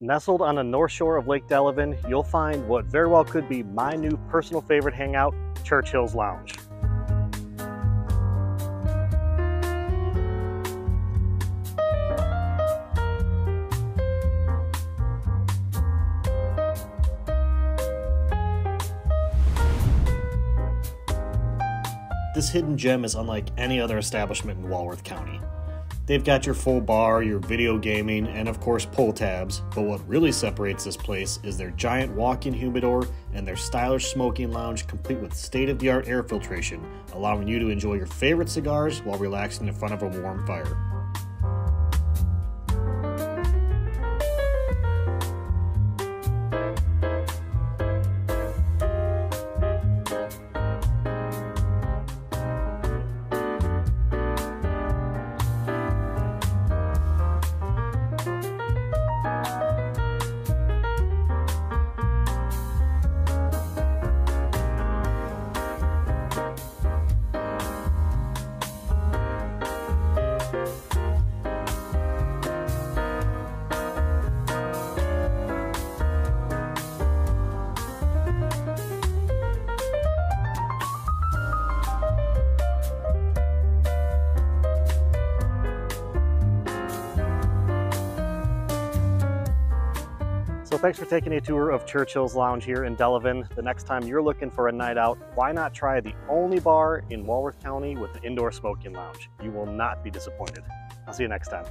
Nestled on the north shore of Lake Delavan, you'll find what very well could be my new personal favorite hangout, Churchill's Lounge. This hidden gem is unlike any other establishment in Walworth County. They've got your full bar, your video gaming, and of course pull tabs, but what really separates this place is their giant walk-in humidor and their stylish smoking lounge complete with state-of-the-art air filtration, allowing you to enjoy your favorite cigars while relaxing in front of a warm fire. So thanks for taking a tour of Churchill's Lounge here in Delavan. The next time you're looking for a night out, why not try the only bar in Walworth County with an indoor smoking lounge? You will not be disappointed. I'll see you next time.